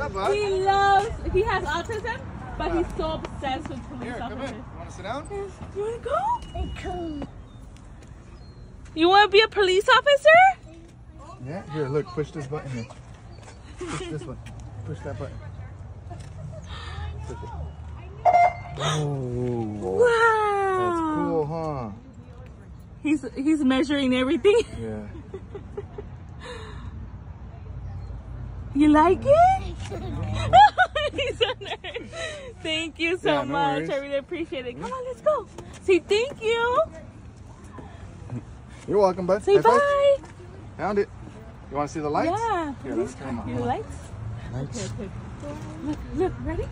up. He loves, he has autism, but he's so obsessed with police Here, come in. officers. You want to sit down? You wanna go? You wanna be a police officer? Yeah. Here, look. Push this button here. Push this one. Push that button. Push it. Oh. That's cool, huh? He's he's measuring everything. Yeah. You like it? He's so nervous. Thank you so Yeah, no much. worries. I really appreciate it. Come on, let's go. Say thank you. You're welcome, bud. Say High five. bye. Found it. You want to see the lights? Yeah. Here, let's turn on. Your lights? Lights. Look, look, ready?